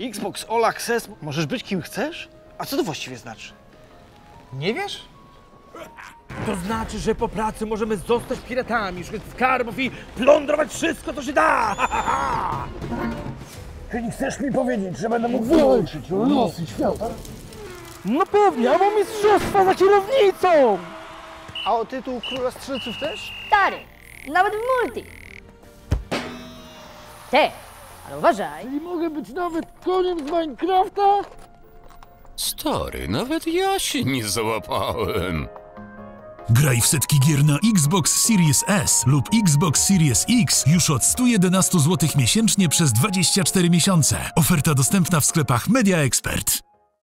Xbox All Access, możesz być kim chcesz? A co to właściwie znaczy? Nie wiesz? To znaczy, że po pracy możemy zostać piratami, szukać skarbów i plądrować wszystko, co się da! Czyli chcesz mi powiedzieć, że będę mógł wyłączyć losy świata? No pewnie, a mam mistrzostwa za kierownicą! A o tytuł Króla Strzelców też? Stary, nawet w multi. Ty, ale uważaj. I mogę być nawet koniem z Minecrafta? Stary, nawet ja się nie załapałem. Graj w setki gier na Xbox Series S lub Xbox Series X już od 111 zł miesięcznie przez 24 miesiące. Oferta dostępna w sklepach Media Expert.